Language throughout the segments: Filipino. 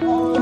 哦。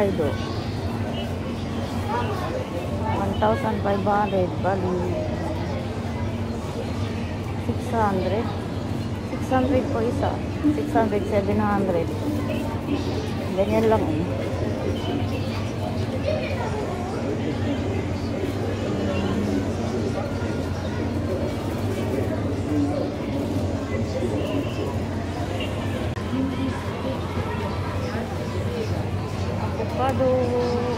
Hokkaido. 1,500 bali 600 600 po isa. 600, 700 ganyan lang. eh Badu.